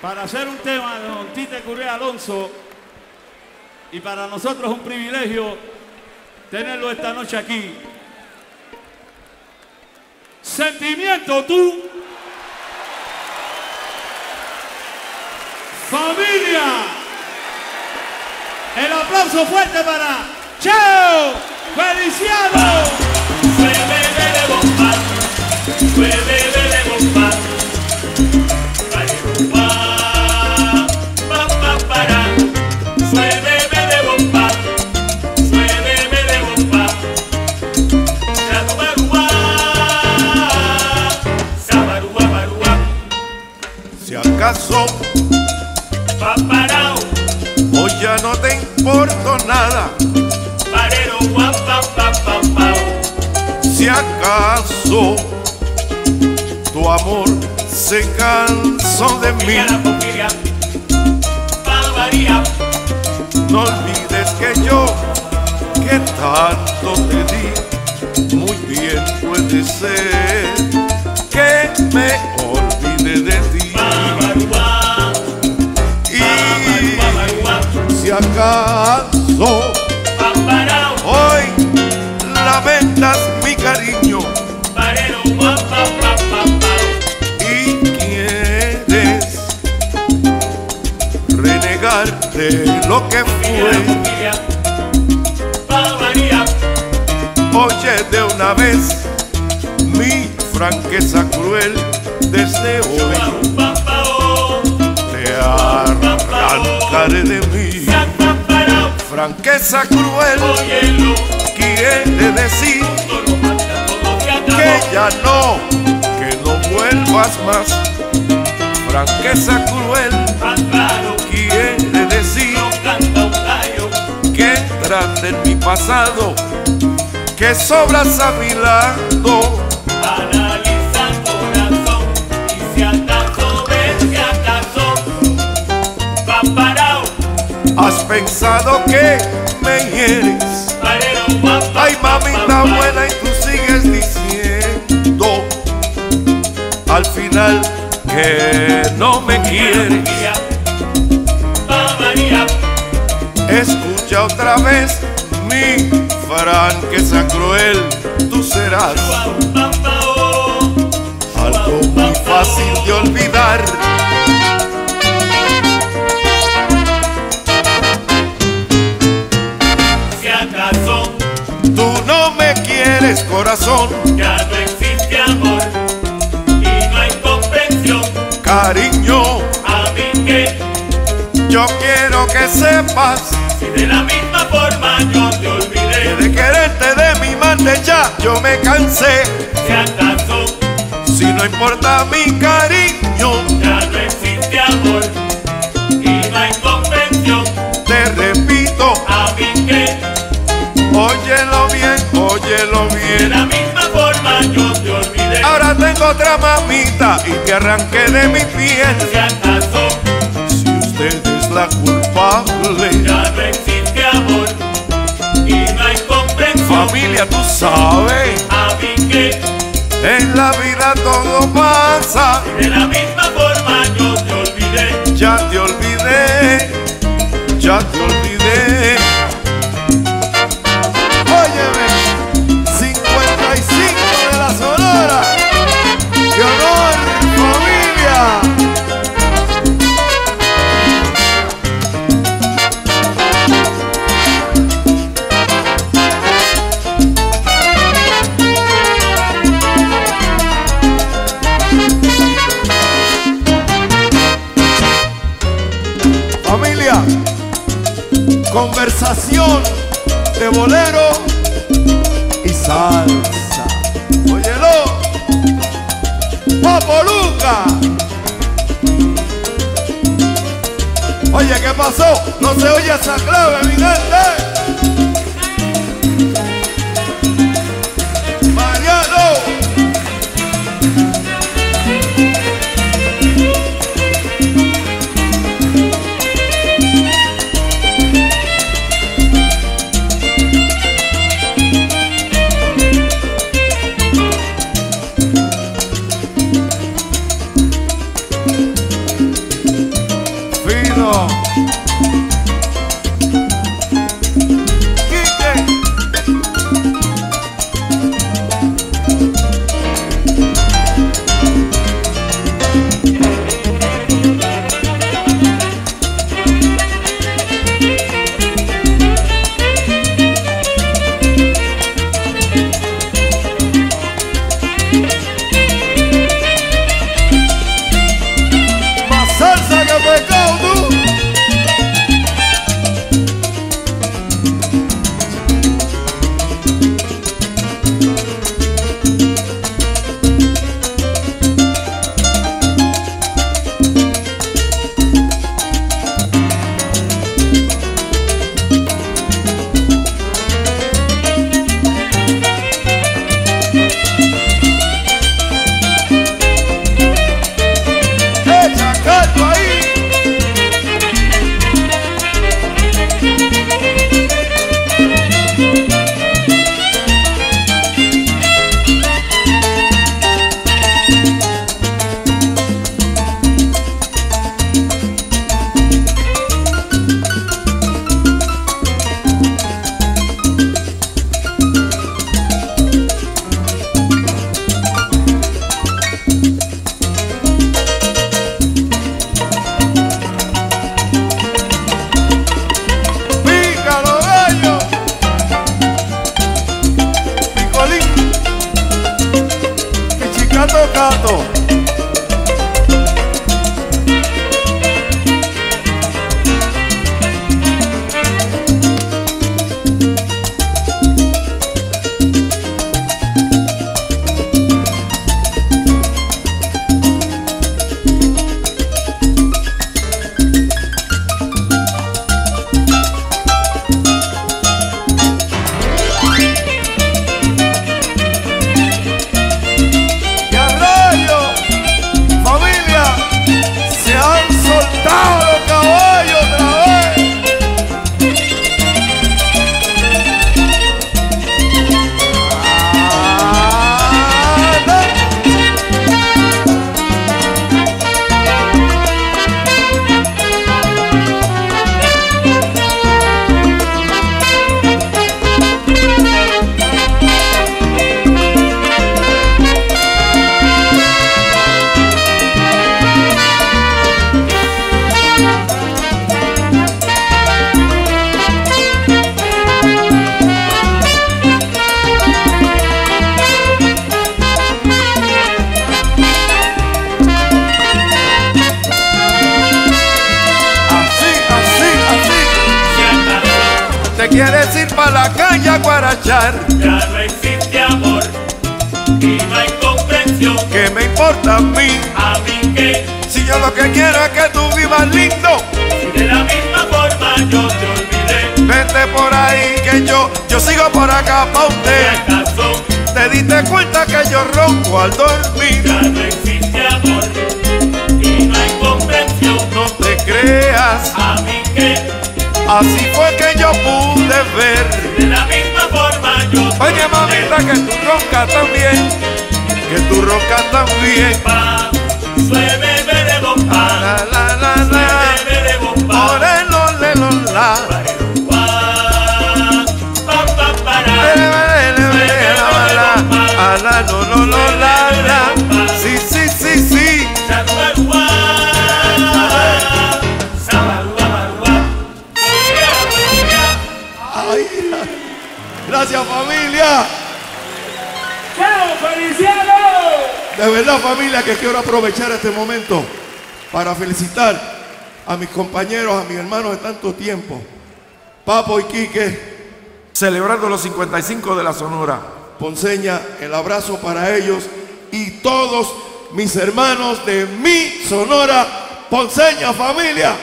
para hacer un tema de Don Tite Currea Alonso y para nosotros es un privilegio tenerlo esta noche aquí. Sentimiento tú. Familia. El aplauso fuerte para Cheo Feliciano. Si acaso tu amor se cansó de mí, no olvides que yo, que tanto te di, muy bien puede ser que me olvide de ti. Y si acaso de lo que fue, oye de una vez mi franqueza cruel desde hoy te arrancaré de mí. Franqueza cruel quiere decir que ya no, que no vuelvas más. Franqueza cruel quiere decir no canta un gallo, que entras en mi pasado, que sobras a mi lado. analiza corazón, y si acaso ves que acaso, paparao, Has pensado que me hieres. Ay, mamita buena, y tú sigues diciendo al final que no me María, Escucha otra vez mi franqueza cruel, tú serás algo muy fácil de olvidar. si acaso Tú no me quieres, corazón, ya no cariño. a mí que Yo quiero que sepas si de la misma forma yo te que olvidé, de quererte de mi madre ya yo me cansé. si acaso Si no importa mi cariño, ya no otra mamita y te arranqué de mi piel. si acaso Si usted es la culpable, ya no existe amor y no hay comprensión, familia, tú sabes, a mí que en la vida todo pasa. de la misma forma yo te olvidé. Ya te olvidé, ya te olvidé. Conversación de bolero y salsa. Óyelo, Papo Luca. Oye, ¿qué pasó? No se oye esa clave, mi gente. Pichicato vitória. Ya no existe amor y no hay comprensión. ¿Qué me importa a mí? A mí que Si yo lo que quiero es que tú vivas lindo. si de la misma forma yo te olvidé, Vete por ahí que yo, yo sigo por acá pa' usted. acaso Te diste cuenta que yo ronco al dormir. ya no existe amor y no hay comprensión. No te creas, A mí que así fue que yo pude ver. Oye mamita que tú roncas también, que tú roncas también. Pa, sueve de bomba, La la la la, sueve de bomba. ore lo le lo la. Pa, pa, la, no, no, no, la, la. Sí, sí, sí, sí. Ay, gracias familia. De verdad familia que quiero aprovechar este momento para felicitar a mis compañeros, a mis hermanos de tanto tiempo. Papo y Quique, celebrando los 55 de la Sonora. Ponceña, el abrazo para ellos y todos mis hermanos de mi Sonora Ponceña familia.